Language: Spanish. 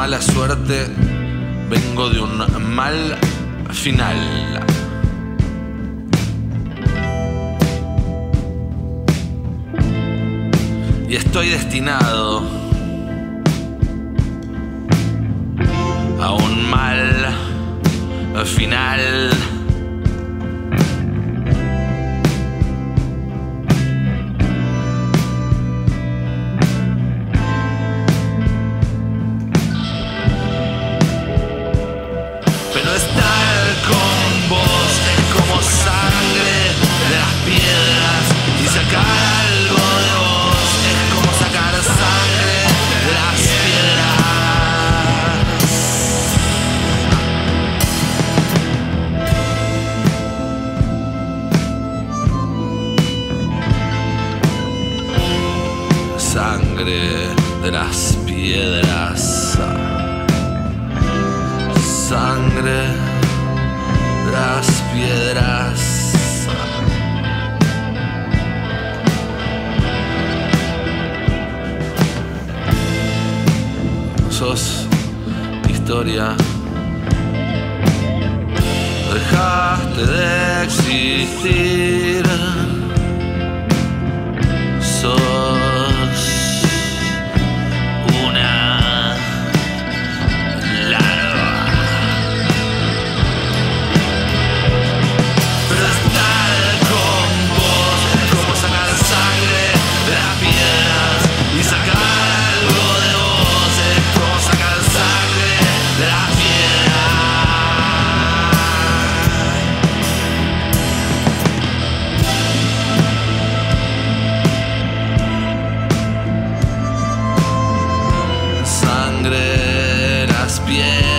mala suerte, vengo de un mal final. Y estoy destinado a un mal final. Calgo de vos es como sacar sangre de las piedras. Sangre de las piedras. Sangre de las piedras. historia. Dejaste de existir. Yeah.